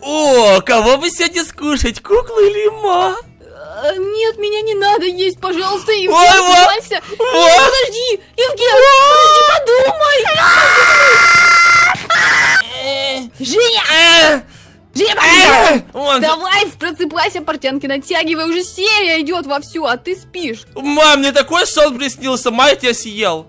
О, кого бы сегодня скушать, куклу или ма? Э, Нет, меня не надо есть, пожалуйста, Евген, Ой, Ва- сдавайся. Ва- Подожди, Евген, подожди, подумай. Женя, Э, Женя, э, давай, просыпайся, портянки натягивай, уже серия идет вовсю, а ты спишь. Мам, мне такой сон приснился, ма, я съел.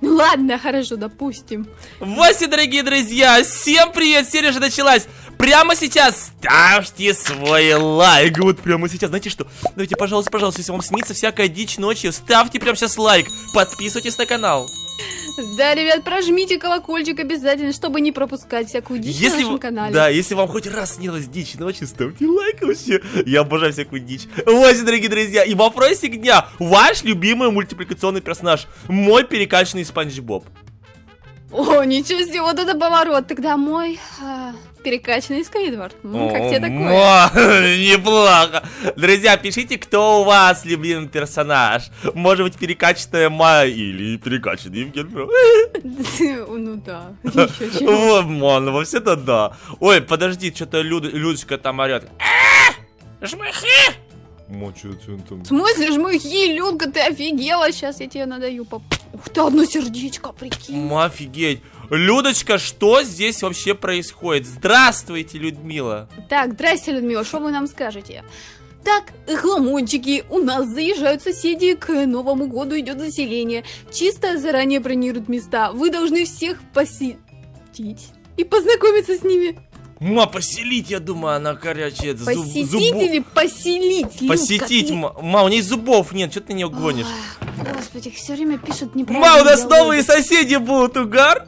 Ну ладно, хорошо, допустим. Вот и, дорогие друзья, всем привет, серия же началась. Прямо сейчас ставьте свой лайк. Вот прямо сейчас, знаете что? Давайте, пожалуйста, пожалуйста, если вам снится всякая дичь ночью, ставьте прямо сейчас лайк. Подписывайтесь на канал. Да, ребят, прожмите колокольчик обязательно, чтобы не пропускать всякую дичь на нашем вы- канале. Да, если вам хоть раз снилась дичь ночью, ставьте лайк вообще. Я обожаю всякую дичь. Вот, дорогие друзья, и вопросик дня. Ваш любимый мультипликационный персонаж. Мой перекачанный Спанч Боб. О, ничего себе, вот это поворот. Тогда мой а, перекачанный Сквидвард. Ну, как тебе такое? О, неплохо. Друзья, пишите, кто у вас любимый персонаж. Может быть, перекачанная Майя или перекачанный Евген Бро. Ну да. Вот, ман, ну вообще-то да. Ой, подожди, что-то Люд- Людочка там орет. А, Жмыхи! Мо, что он там? В смысле, жмыхи, Людка, ты офигела? Сейчас я тебе надаю по... Ух ты, одно сердечко, прикинь. Офигеть. Людочка, что здесь вообще происходит? Здравствуйте, Людмила. Так, здрасте, Людмила, что вы нам скажете? Так, хламончики, у нас заезжают соседи, к Новому году идет заселение. Чисто заранее бронируют места. Вы должны всех посетить и познакомиться с ними. Ма, поселить, я думаю, она горячая. зуб- Посетить зубо- или поселить? Людка, Посетить, ты- ма, ма, у нее зубов нет, что ты на нее гонишь? Ой, Господи, все время пишут неправильно. Ма, у нас новые соседи будут, угар?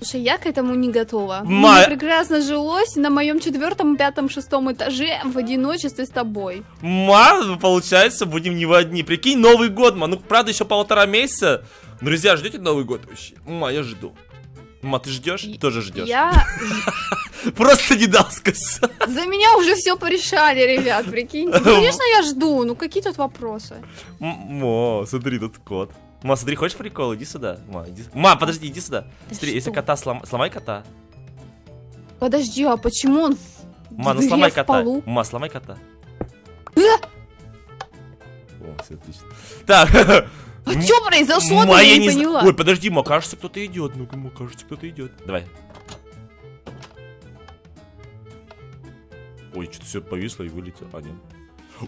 Слушай, я к этому не готова. Ма- Мне прекрасно жилось на моем четвертом, пятом, шестом этаже в одиночестве с тобой. Ма, ну, получается, будем не в одни. Прикинь, Новый год, ма, ну, правда, еще полтора месяца. Друзья, ждете Новый год вообще? Ма, я жду. Ма, ты ждешь? И- Тоже ждешь. Я... Просто не дал сказать. За меня уже все порешали, ребят, прикиньте. Ну, Конечно, я жду. Ну, какие тут вопросы? М- Ма, смотри, тут кот. Ма, смотри, хочешь прикол? Иди сюда. Ма, иди... Ма, подожди, иди сюда. Смотри, что? если кота слом... сломай кота. Подожди, а почему он в Ма, ну сломай кота. полу? Ма, сломай кота. Э? О, все отлично. Так. А что произошло? Ма, Я не поняла. Ой, подожди, ма, кажется, кто-то идет. Ну-ка, ма, кажется, кто-то идет. Давай. Ой, что-то все повисло и вылетело. А, нет.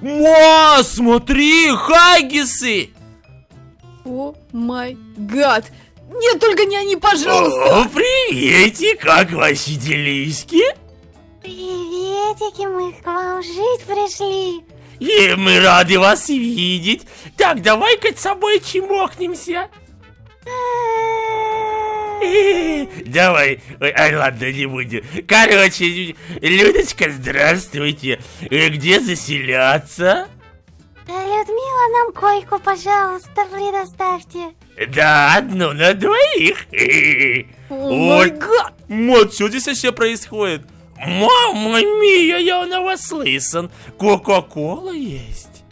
Ма, смотри, хаггисы! О май гад. Нет, только не они, пожалуйста. О, приветик, как ваши делишки? Приветики, мы к вам жить пришли. И мы рады вас видеть. Так, давай-ка с собой чмокнемся. Давай, Ой, ай, ладно, не будем. Короче, Людочка, здравствуйте. Э, Где заселяться? Да, Людмила, нам койку, пожалуйста, предоставьте. Да, одну на двоих. О Ой. гад. Мот, что здесь вообще происходит? Мама мия, я наслышан. Кока-кола есть?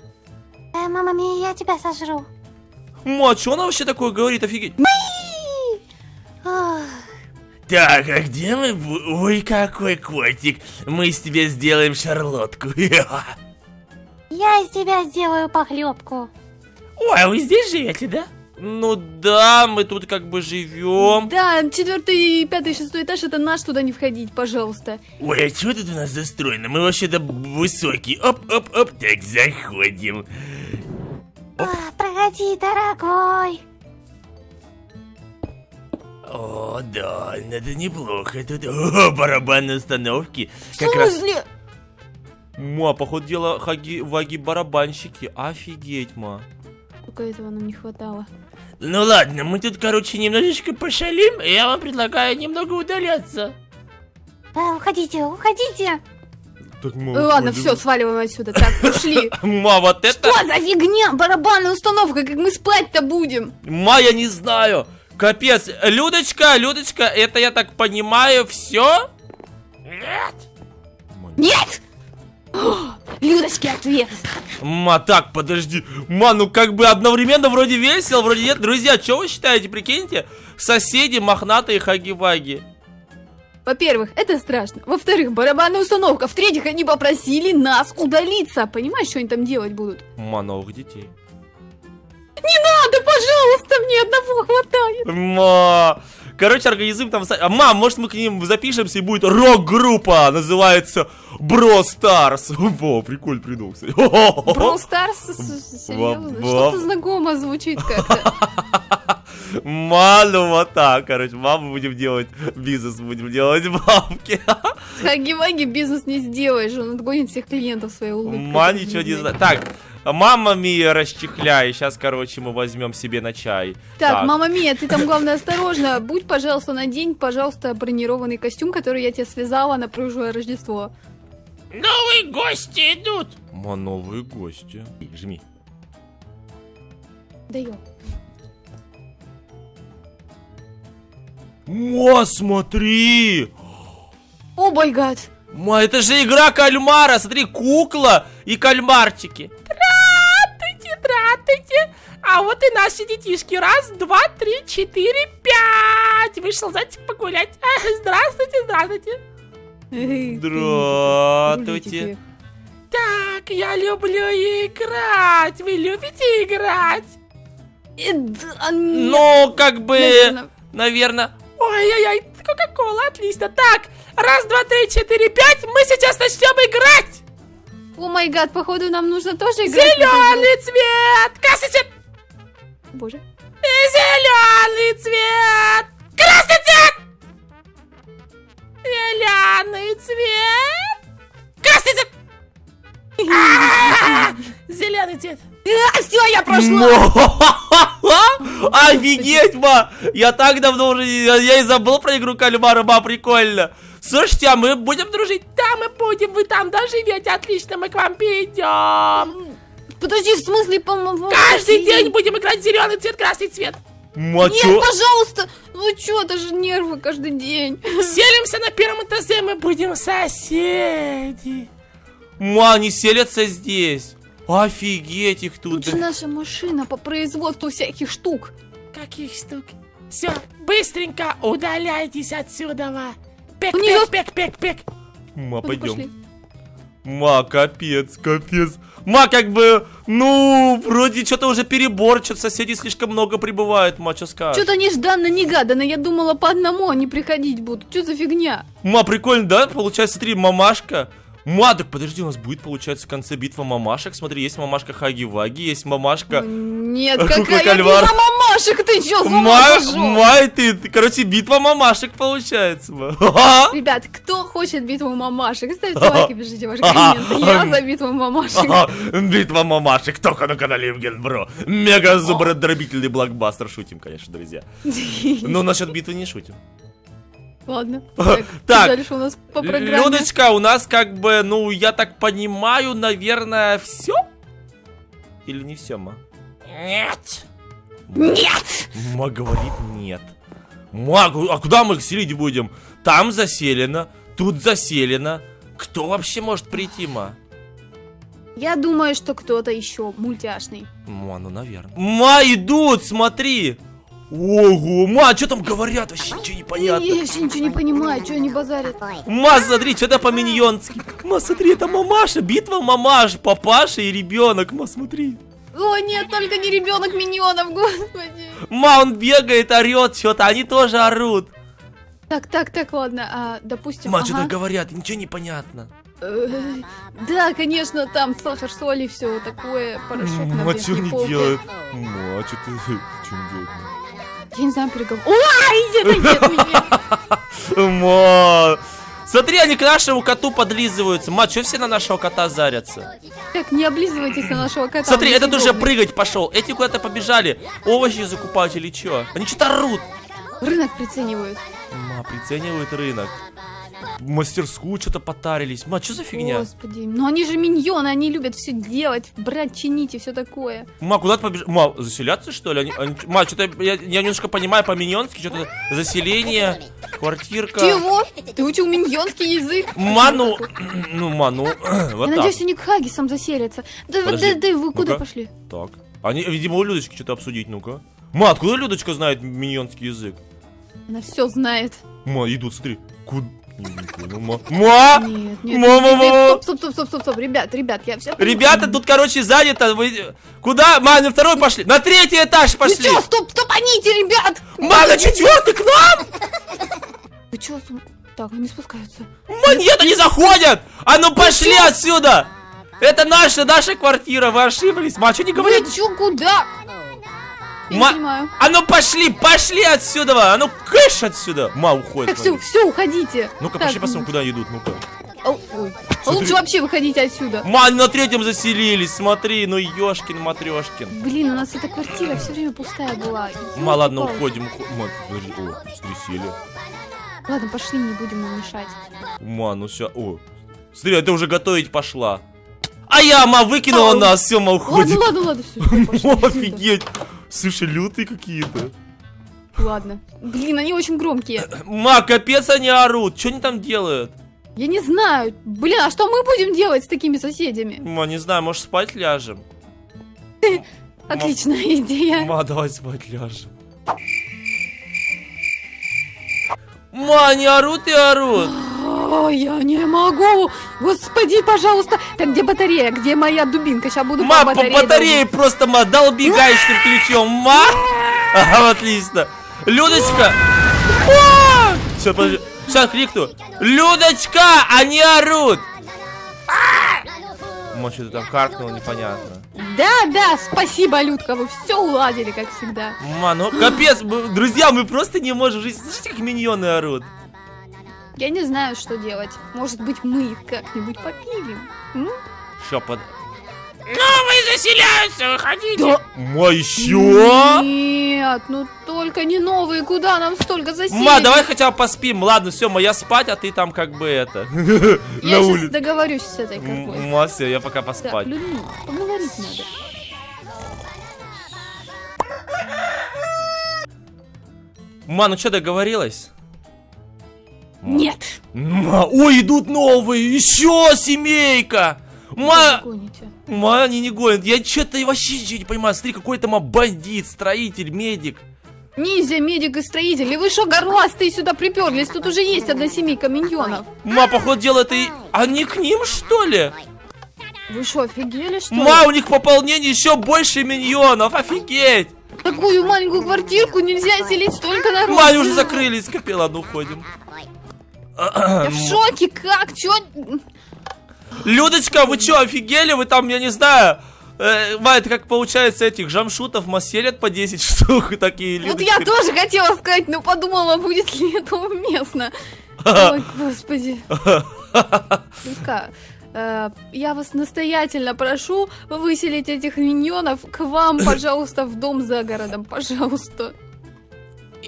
Э, мама мия, я тебя сожру. Мот, что она вообще такое говорит? Офигеть. Так, а где мы? Ой, какой котик. Мы с тебя сделаем шарлотку. я из тебя сделаю похлебку. Ой, а вы здесь живете, да? Ну да, мы тут как бы живем. Да, четвертый, пятый, шестой этаж это наш, туда не входить, пожалуйста. Ой, а что тут у нас застроено? Мы вообще-то высокие. Оп-оп-оп. Так, заходим. А, проходи, дорогой. О, да, это неплохо. Тут о, барабанные установки. В Как раз... Ма, походу дела хаги, ваги барабанщики. Офигеть, ма. Только этого нам не хватало. Ну ладно, мы тут, короче, немножечко пошалим, и я вам предлагаю немного удаляться. Да, уходите, уходите. Так, ма, Ну ладно, все, сваливаем отсюда. Так, ушли. Ма, вот это... Что за фигня? Барабанная установка, как мы спать-то будем? Ма, я не знаю. Капец. Людочка, Людочка, это, я так понимаю, все? Нет. Нет! Людочки, ответ. Ма, так, подожди. Ма, ну как бы одновременно вроде весело, вроде нет. Друзья, что вы считаете, прикиньте? Соседи мохнатые хаги-ваги. Во-первых, это страшно. Во-вторых, барабанная установка. В-третьих, они попросили нас удалиться. Понимаешь, что они там делать будут? Ма, новых детей. Надо, пожалуйста, мне одного хватает. Ма. Короче, организуем там... А, мам, может мы к ним запишемся и будет рок-группа, называется Бро Старс. Во, прикольно придумал, кстати. Бро Старс, серьезно? Что-то знакомо звучит как-то. Ма, ну вот так, короче, маму будем делать, бизнес будем делать, бабки. Хаги-ваги бизнес не сделаешь, он отгонит всех клиентов своей улыбкой. Ма ничего не знает. Так, мама Мия расчехляй, сейчас, короче, мы возьмем себе на чай. Так, мама Мия, ты там, главное, осторожно. Будь, пожалуйста, надень, пожалуйста, бронированный костюм, который я тебе связала на прошлое Рождество. Новые гости идут. Ма, новые гости. Жми. Даю. Ма, смотри. О, май гад. Ма, это же игра кальмара. Смотри, кукла и кальмарчики. Здравствуйте. А вот и наши детишки. Раз, два, три, четыре, пять. Вышел зайчик погулять. Здравствуйте, здравствуйте. Здравствуйте. Так, я люблю играть. Вы любите играть? Э, нет, Ну, как бы, наверно. наверное. Ой-ой-ой, Кока-Кола, отлично. Так, раз, два, три, четыре, пять. Мы сейчас начнем играть. О май гад, походу нам нужно тоже играть. Зеленый цвет. Красный цвет. Боже. Зеленый цвет. Красный цвет. Зеленый цвет. Красный цвет. Зеленый цвет. все, А, я прошла. Офигеть, ма! Я так давно уже, я и забыл про игру кальмара, ма, прикольно. Слушайте, а мы будем дружить? Да, мы будем, вы там доживете, отлично, мы к вам придем. Подожди, в смысле, по-моему... Каждый подожди. день будем играть зеленый цвет, красный цвет. Ма, Нет, пожалуйста. Ну чё, это же нервы каждый день. Селимся на первом этаже, мы будем соседи. Ма, они селятся здесь. Офигеть их тут. Тут же наша машина по производству всяких штук. Каких штук? Все, быстренько удаляйтесь отсюда. Пек, У неё- пек, пек, пек. Ма, Ну, пошли. Ма, капец, капец. Ма, как бы, ну, вроде что-то уже перебор, что-то соседей слишком много прибывает, ма, что скажешь? Что-то нежданно-негаданно. Я думала, по одному они приходить будут. Что за фигня? Ма, прикольно, да? Получается, смотри, мамашка. Ма, так подожди, у нас будет, получается, в конце битва мамашек. Смотри, есть мамашка Хаги-Ваги, есть О, мамашка... Нет, какая Кальвар. битва мамашек, ты чё, с ума Ма, сошёл? ма, ты, короче, битва мамашек получается. Ребят, кто хочет битву мамашек? Ставьте лайки, пишите ваши комменты. Я за битву мамашек. Битва мамашек только на канале Евген Бро. Мега зубродробительный блокбастер. Шутим, конечно, друзья. Но насчет битвы не шутим. Ладно. Так, Так, дальше у нас по программе. Людочка, у нас как бы, ну, я так понимаю, наверное, все? Или не все, ма? Нет. Нет! Ма говорит нет. Ма, а куда мы их селить будем? Там заселено, тут заселено. Кто вообще может прийти, ма? Я думаю, что кто-то еще мультяшный. Ма, ну, наверное. Ма, идут, смотри. Ого, ма, что там говорят? Вообще ничего не понятно. Я вообще ничего не понимаю, что они базарят. Ма, смотри, что-то по-миньонски. Ма, смотри, это мамаша, битва мамаш, папаша и ребенок. Ма, смотри. О, нет, только не ребенок миньонов, господи. Ма, он бегает, орет что-то, они тоже орут. Так, так, так, ладно, а, допустим, Ма, ага. что-то говорят, ничего не понятно. Э, Да, конечно, там сахар, соль и все такое, порошок на Ма, что не делает? Ма, что ты, что не делает? Я не знаю, переговор. Ой, нет, нет. Ма, смотри, они к нашему коту подлизываются. Ма, что все на нашего кота зарятся? Так, не облизывайтесь на нашего кота. Смотри, этот уже прыгать пошел. Эти куда-то побежали. Овощи закупать или что? Они что-то орут. Рынок приценивают. Ма, приценивают рынок. Мастерскую что-то потарились. Ма, что за фигня? Господи, ну они же миньоны, они любят все делать, брать, чинить и все такое. Ма, куда-то побежали? Ма, заселяться что ли? Они, они- Ма, что-то я, я немножко понимаю по-миньонски, что-то заселение, квартирка. Чего? Ты учил миньонский язык? Ма, ну, ну, ма, ну, вот Я так. надеюсь, они к Хагисам заселятся. Да, Подожди, да, да, вы куда ну-ка. пошли? Так. Они, видимо, у Людочки что-то обсудить, ну-ка. Ма, откуда Людочка знает миньонский язык? Она все знает. Ма, идут, смотри. Куда? Не, понял, ма. Ма! Нет, нет, Мама, мама. стоп, стоп, стоп, стоп, стоп, стоп, ребят, ребят, я все Ребята, тут, короче, занято. Вы... Куда? Ма, на второй пошли. На третий этаж Ну пошли. чё, стоп, стопаните, ребят! Ма, на четвертый к нам! Вы сум- так, они спускаются. Ма, нет, они заходят! А ну пошли отсюда! Это наша, наша квартира, вы ошиблись. Ма, что не Вы говорите? чё, куда? Я Ма- не понимаю. А ну пошли, пошли отсюда! А ну кэш отсюда! Ма, уходит. Так, все, все, уходите. Ну-ка, пошли посмотрим, куда идут, ну-ка. А. Лучше вообще выходите отсюда. Ма, они на третьем заселились, смотри, ну ёшкин матрешкин. Блин, у нас эта квартира все время пустая была. Ма, ладно, уходим, уходим. Подожди, о, смотри, сели. Ладно, пошли, не будем им мешать. Ма, ну все, о. Смотри, это уже готовить пошла. А я, ма, выкинула нас, все, ма, Ладно, уходим. ладно, ладно, все, Ма, пошли. офигеть. Слушай, лютые какие-то. Ладно. Блин, они очень громкие. Ма, капец они орут. Что они там делают? Я не знаю. Блин, а что мы будем делать с такими соседями? Ма, не знаю, может спать ляжем? Отличная идея. Ма, давай спать ляжем. Ма, они орут и орут. О, я не могу. Господи, пожалуйста. Так где батарея? Где моя дубинка? Сейчас буду Ма, по по батарее просто, ма, долби гаечным ключом. Ма! Ага, отлично. Людочка! Все, подожди. Сейчас крикну. Людочка, они орут! Ма, что-то там каркнуло, непонятно. Да, да, спасибо, Людка, вы все уладили, как всегда. Ма, ну капец, мы- друзья, мы просто не можем жить. Слышите, как миньоны орут? Я не знаю, что делать. Может быть, мы их как-нибудь попилим? М? Ща, под... Новые заселяются, выходите. Да. Ма, еще? Нет, ну только не новые. Куда нам столько заселить? Ма, давай хотя бы поспим. Ладно, все, ма, я спать, а ты там как бы это. Я На сейчас улице. договорюсь с этой какой. Ма, все, я пока Так, поспать. Людмила, поговорить надо. Ма, ну что, договорилась? Нет. Ой, идут новые, еще семейка! Ма, ма, они не гонят, я что-то вообще ничего не понимаю, смотри, какой-то ма бандит, строитель, медик. Ниндзя, медик и строитель. И вы что, горластые сюда приперлись? Тут уже есть одна семейка миньонов. Ма, походу дела это и... Они к ним, что ли? Вы что, офигели, что ли? Ма, у них пополнение еще больше миньонов, офигеть! Такую маленькую квартирку нельзя селить столько народу. Ма, они уже закрылись, капел, ладно, уходим. Я в шоке, как? Чё? Людочка, вы что, офигели? Вы там, я не знаю... Э, это как получается этих жамшутов маселят по 10 штук, такие Вот я тоже хотела сказать, но подумала, будет ли это уместно. Ой, господи. Людка, э, я вас настоятельно прошу выселить этих миньонов к вам, пожалуйста, в дом за городом, пожалуйста.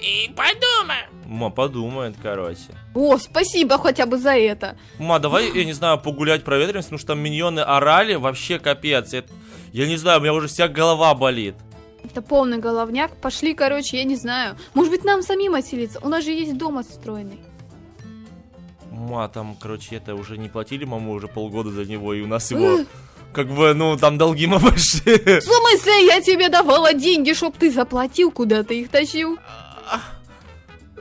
И подумай. Ма, подумает, короче. О, спасибо хотя бы за это. Ма, давай, я не знаю, погулять, проветримся, потому что там миньоны орали, вообще капец. Это- я не знаю, у меня уже вся голова болит. Это полный головняк. Пошли, короче, я не знаю. Может быть, нам самим отселиться? У нас же есть дом отстроенный. Ма, там, короче, это уже не платили маму уже полгода за него, и у нас его, как бы, ну, там долги мы большие. В смысле, я тебе давала деньги, чтоб ты заплатил, куда ты их тащил?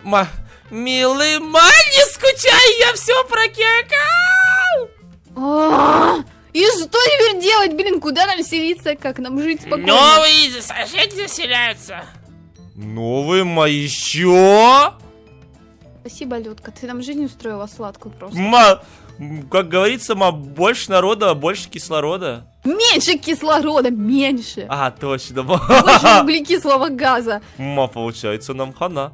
Ма, милый ма, не скучай, я все прокекал! А, И что теперь делать, блин, куда нам селиться, как нам жить спокойно? Новые соседи заселяются. Новый ма еще? Спасибо, Людка, ты нам жизнь устроила сладкую просто. Ма, как говорится, ма, больше народа, больше кислорода. Меньше кислорода, меньше. А, точно. Больше углекислого газа. Ма, получается, нам хана.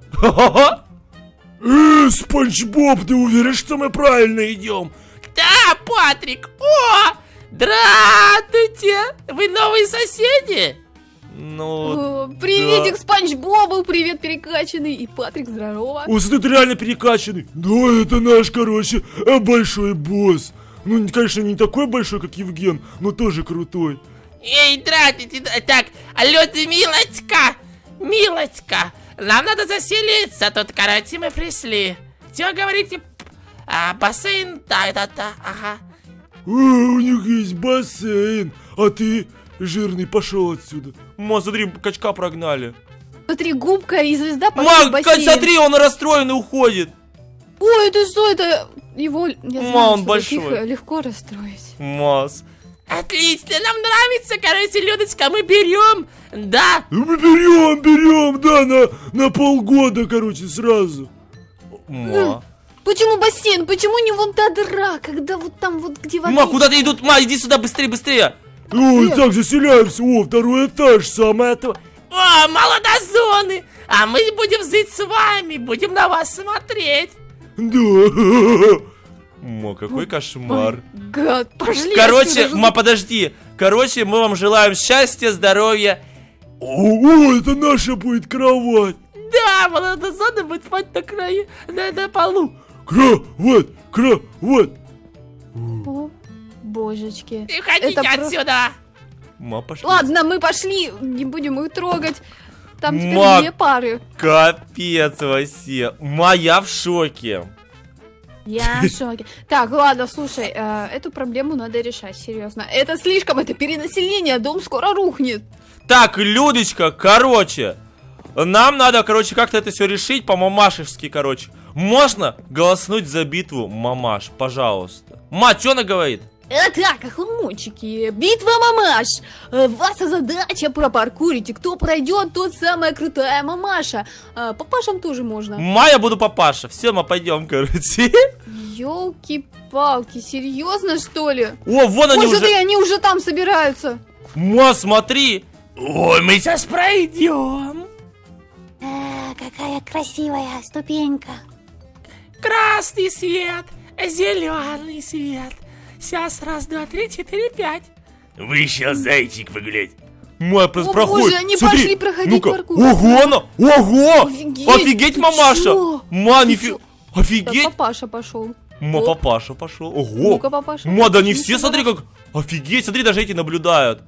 Э, Спанч Боб, ты уверен, что мы правильно идем? Да, Патрик. О, здравствуйте. Вы новые соседи? Ну, О, Приветик, Спанч Бобу, привет, перекачанный. И Патрик, здорово. О, ты реально перекачанный. Да, это наш, короче, э, большой босс. Ну, конечно, не такой большой, как Евген, но тоже крутой. Эй, здравствуйте. Так, алло, ты милочка. Милочка, нам надо заселиться. Тут, короче, мы пришли. Все говорите? А, бассейн, да, да, да, ага. О, у них есть бассейн, а ты, жирный, пошел отсюда. Ма, смотри, качка прогнали. Смотри, губка и звезда пошли Ма, в бассейн. смотри, он расстроенный уходит. Ой, это что, это его, я знаю, Ма, он что большой. таких, э, легко расстроить. Мас. Отлично, нам нравится, короче, Людочка, мы берем. Да, Мы берем, берем, да, на, на полгода, короче, сразу. Ма. Почему бассейн? Почему не вон та дыра, когда вот там вот где вода? Ма, куда ты идут? Ма, иди сюда, быстрее, быстрее. Ой, так заселяемся, о, второй этаж, самое то. о, молодозоны. А мы будем жить с вами, будем на вас смотреть. Да. Ма, какой кошмар. Гад, пошли Короче, отсюда, ма, подожди. Короче, мы вам желаем счастья, здоровья. О, о, это наша будет кровать. Да, молодозоны будет спать на краю, на, на полу. Кровать, кровать. Божечки. И Уходите Это про- отсюда. Ма, пошли. Ладно, мы пошли, не будем их трогать. Там теперь Мак. две пары. Капец вообще. Ма, я в шоке. Я в шоке. Так, ладно, слушай, э, эту проблему надо решать, серьезно. Это слишком, это перенаселение, дом скоро рухнет. Так, Людочка, короче. Нам надо, короче, как-то это все решить по-мамашевски, короче. Можно голоснуть за битву, мамаш, пожалуйста. Ма, что она говорит? А так, охламончики, битва мамаш. Э, Ваша задача пропаркурить, и кто пройдет, тот самая крутая мамаша. А, Папашам тоже можно. Ма, я буду папаша. Все, мы пойдем, короче. Елки-палки, серьезно что ли? О, вон они Ой, смотри, уже. они уже там собираются. Ма, смотри. Ой, мы сейчас пройдем. А, какая красивая ступенька. Красный свет, зеленый свет. Сейчас раз, два, три, четыре, пять. Вышел зайчик погулять. Ма, просто О, проходит. боже, они Смотри, пошли проходить ну-ка. паркур. Ого, она. Ого. Офигеть, Офигеть, ты мамаша. чё? Ма, Ты нифига. чё? Так, Офигеть. папаша пошел. Ма, О. папаша пошел. Ого. Ну-ка, папаша. Ма, да не все, смотри, как... Офигеть, смотри, даже эти наблюдают.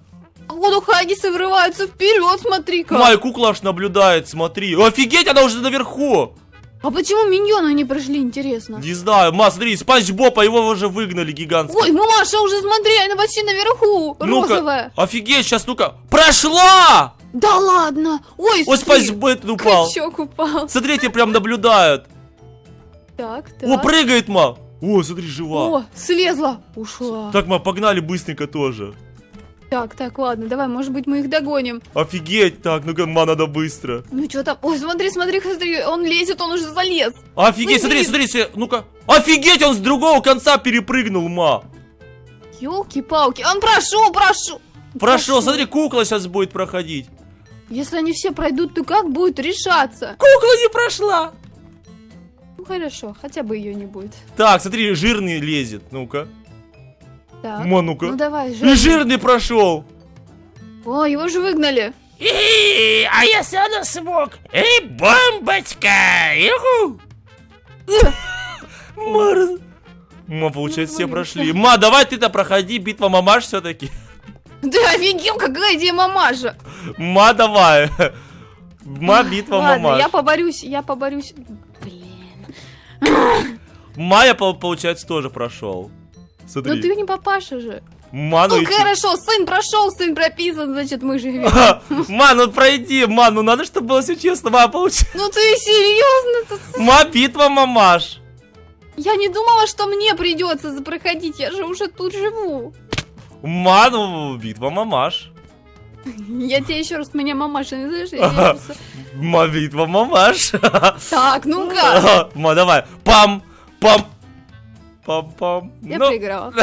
А вон у Хагиса врываются вперед, смотри-ка. Май кукла аж наблюдает, смотри. Офигеть, она уже наверху. А почему миньоны не прошли, интересно? Не знаю, ма, смотри, Спанч Боба, его уже выгнали гигантского. Ой, мамаша, уже смотри, она почти наверху, Ну-ка, розовая. офигеть, сейчас, ну-ка. Прошла! Да ладно. Ой, Ой, смотри, Спанч Боб упал. качок упал. Смотрите, прям наблюдают. Так, так. О, прыгает, ма. О, смотри, жива. О, слезла, ушла. Так, ма, погнали быстренько тоже. Так, так, ладно, давай, может быть, мы их догоним. Офигеть, так, ну-ка, ма, надо быстро. Ну что там? Ой, смотри, смотри, смотри, он лезет, он уже залез. Офигеть, смотри, смотри, смотри, ну-ка. Офигеть, он с другого конца перепрыгнул, ма. Елки-палки, он прошел, прошел. Прошел, смотри, кукла сейчас будет проходить. Если они все пройдут, то как будет решаться? Кукла не прошла. Ну хорошо, хотя бы ее не будет. Так, смотри, жирный лезет, ну-ка. Так. Ма, ну-ка. Ну давай, И жирный. жирный прошел. О, его же выгнали. И, а я равно смог. Эй, бомбочка! Юху! Ма, раз- Ма, получается, все прошли. Ма, давай ты-то проходи, битва мамаш все-таки. Ты офигел, какая идея мамаша. Ма, давай. Ма, битва Ладно, мамаш. я поборюсь, я поборюсь. Блин. Ма, я, пол- получается, тоже прошел. Ну Смотри. ты не папаша же. Ма, ну Ну и чё? хорошо, сын прошел, сын прописан, значит мы живем. Ма, ну пройди, ма, ну надо, чтобы было все честно. Ма, получается. Ну ты серьезно? Тут- Ма, битва мамаш. Я не думала, что мне придется проходить, я же уже тут живу. Ма, ну, битва мамаш. Я тебе еще раз меня мамаша не знаешь? я битва мамаш. Так, ну-ка. Ма, давай. Пам, пам. Пам-пам. Я Ну, проиграла.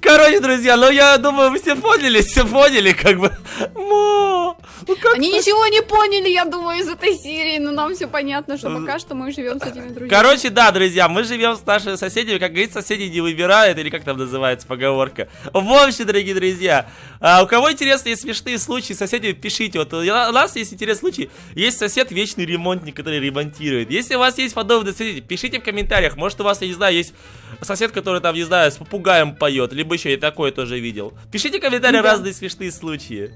Короче, друзья, ну я думаю, вы все поняли, все поняли, как бы. Ма, ну как Они ничего не поняли, я думаю, из этой серии, но нам все понятно, что пока что мы живем с этими друзьями. Короче, да, друзья, мы живем с нашими соседями, как говорится, соседи не выбирают, или как там называется поговорка. В общем, дорогие друзья, а, у кого интересные смешные случаи с соседями, пишите. Вот у нас есть интересный случай, есть сосед вечный ремонтник, который ремонтирует. Если у вас есть подобные соседи, пишите в комментариях. Может, у вас, я не знаю, есть сосед, который там, не знаю, с попугаем поет, либо еще и такое тоже видел. Пишите Ну да. разные смешные случаи.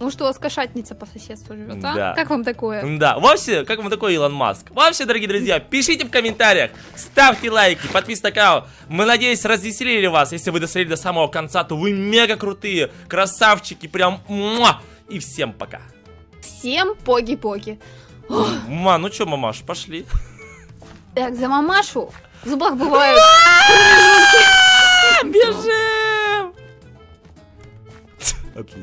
Может, у вас кошатница по соседству живет, а? Да. Как вам такое? Да, вообще, как вам такой Илон Маск? Вообще, дорогие друзья, пишите в комментариях, ставьте лайки, подписывайтесь на канал. Мы, надеюсь, развеселили вас. Если вы досмотрели до самого конца, то вы мега крутые, красавчики, прям муа! И всем пока. Всем поги-поги. Ма, ну чё, мамаш, пошли. Так, за мамашу. В зубах бывают. Бежим! Отлично.